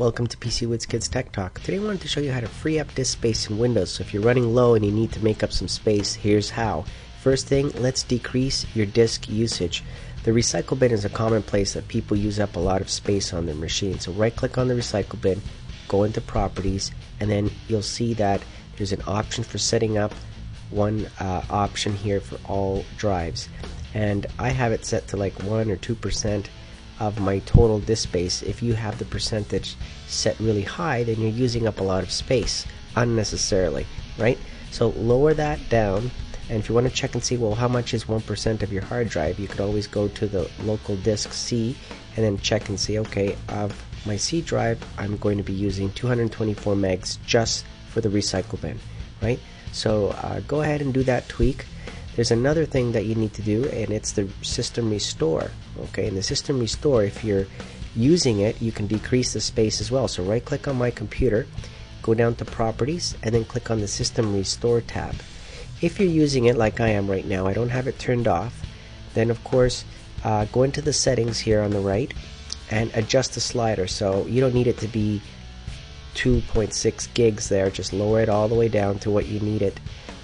welcome to PC Kids Tech Talk. Today I wanted to show you how to free up disk space in Windows. So if you're running low and you need to make up some space, here's how. First thing, let's decrease your disk usage. The recycle bin is a common place that people use up a lot of space on their machine. So right click on the recycle bin, go into properties, and then you'll see that there's an option for setting up one uh, option here for all drives. And I have it set to like 1 or 2% of my total disk space. If you have the percentage set really high, then you're using up a lot of space unnecessarily, right? So lower that down. And if you want to check and see, well, how much is 1% of your hard drive, you could always go to the local disk C and then check and see, okay, of my C drive, I'm going to be using 224 megs just for the recycle bin, right? So uh, go ahead and do that tweak. There's another thing that you need to do, and it's the system restore. Okay, in the system restore, if you're using it, you can decrease the space as well. So right click on my computer, go down to properties, and then click on the system restore tab. If you're using it like I am right now, I don't have it turned off, then of course uh, go into the settings here on the right and adjust the slider. So you don't need it to be 2.6 gigs there, just lower it all the way down to what you need it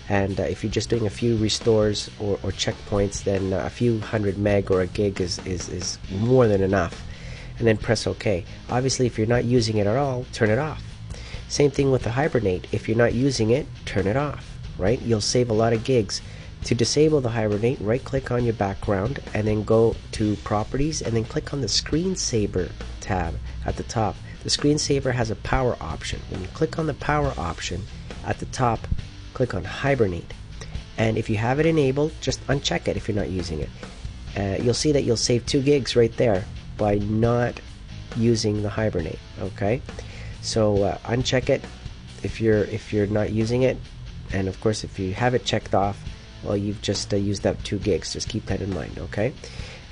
and uh, if you're just doing a few restores or, or checkpoints then uh, a few hundred meg or a gig is, is, is more than enough. And then press OK. Obviously if you're not using it at all turn it off. Same thing with the hibernate. If you're not using it turn it off right? You'll save a lot of gigs. To disable the hibernate right click on your background and then go to properties and then click on the screensaver tab at the top. The screensaver has a power option. When you click on the power option at the top click on Hibernate. And if you have it enabled, just uncheck it if you're not using it. Uh, you'll see that you'll save 2 gigs right there by not using the Hibernate. Okay, so uh, uncheck it if you're if you're not using it, and of course if you have it checked off, well you've just uh, used up 2 gigs. Just keep that in mind. Okay.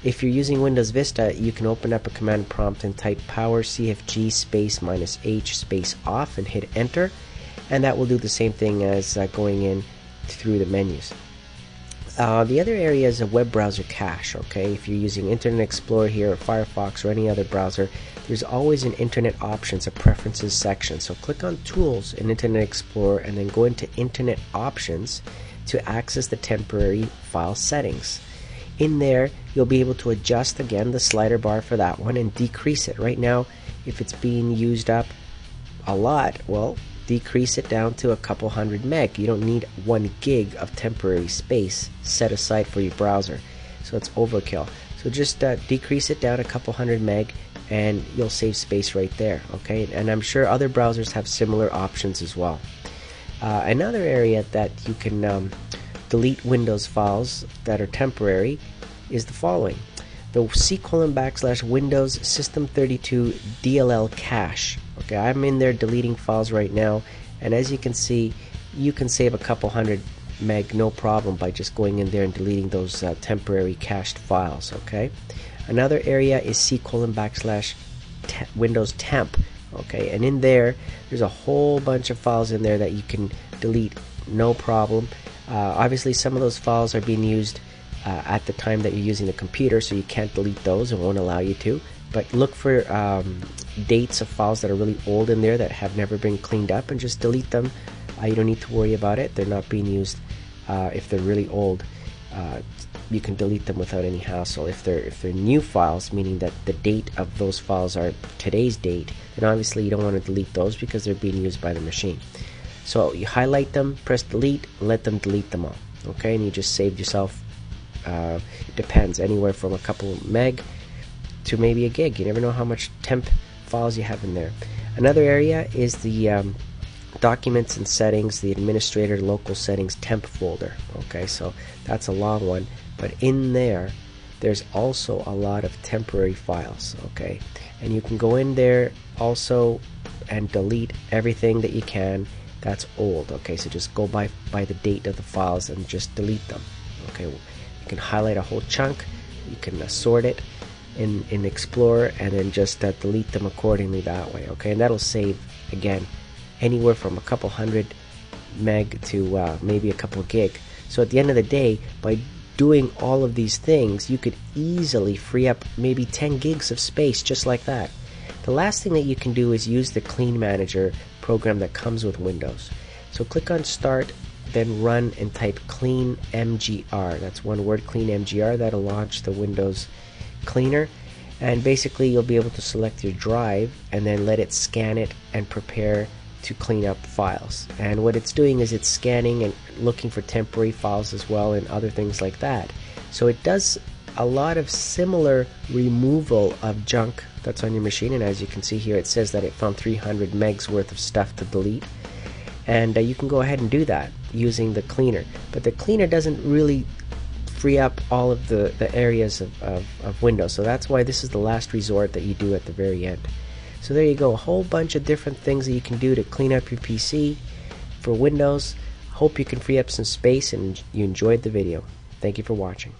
If you're using Windows Vista, you can open up a command prompt and type power cfg space minus h space off and hit enter and that will do the same thing as uh, going in through the menus. Uh, the other area is a web browser cache. Okay, if you're using Internet Explorer here, or Firefox, or any other browser, there's always an Internet Options, a Preferences section. So click on Tools in Internet Explorer, and then go into Internet Options to access the temporary file settings. In there, you'll be able to adjust again the slider bar for that one and decrease it. Right now, if it's being used up a lot, well, decrease it down to a couple hundred meg. You don't need one gig of temporary space set aside for your browser. So it's overkill. So just uh, decrease it down a couple hundred meg and you'll save space right there. Okay, and I'm sure other browsers have similar options as well. Uh, another area that you can um, delete Windows files that are temporary is the following the C colon backslash Windows System 32 DLL cache. I'm in there deleting files right now, and as you can see, you can save a couple hundred meg no problem by just going in there and deleting those uh, temporary cached files. Okay, another area is C colon backslash te Windows temp. Okay, and in there, there's a whole bunch of files in there that you can delete no problem. Uh, obviously, some of those files are being used uh, at the time that you're using the computer, so you can't delete those. It won't allow you to. But look for um, dates of files that are really old in there that have never been cleaned up and just delete them. Uh, you don't need to worry about it. They're not being used uh, if they're really old. Uh, you can delete them without any hassle. If they're if they're new files, meaning that the date of those files are today's date, then obviously you don't want to delete those because they're being used by the machine. So you highlight them, press delete, let them delete them all. Okay, and you just saved yourself uh, depends, anywhere from a couple meg to maybe a gig. You never know how much temp files you have in there. Another area is the um, documents and settings, the administrator local settings temp folder. Okay, so that's a long one, but in there, there's also a lot of temporary files. Okay, and you can go in there also and delete everything that you can that's old. Okay, so just go by by the date of the files and just delete them. Okay. You can highlight a whole chunk, you can uh, sort it in, in Explorer, and then just uh, delete them accordingly that way. Okay, and that'll save again anywhere from a couple hundred meg to uh, maybe a couple gig. So at the end of the day, by doing all of these things, you could easily free up maybe 10 gigs of space just like that. The last thing that you can do is use the Clean Manager program that comes with Windows. So click on Start, then Run and type Clean MGR. That's one word, Clean MGR. That'll launch the Windows Cleaner. And basically, you'll be able to select your drive and then let it scan it and prepare to clean up files. And what it's doing is it's scanning and looking for temporary files as well and other things like that. So it does a lot of similar removal of junk that's on your machine. And as you can see here, it says that it found 300 megs worth of stuff to delete and uh, you can go ahead and do that using the cleaner but the cleaner doesn't really free up all of the, the areas of, of, of Windows. So that's why this is the last resort that you do at the very end. So there you go. A whole bunch of different things that you can do to clean up your PC for Windows. Hope you can free up some space and you enjoyed the video. Thank you for watching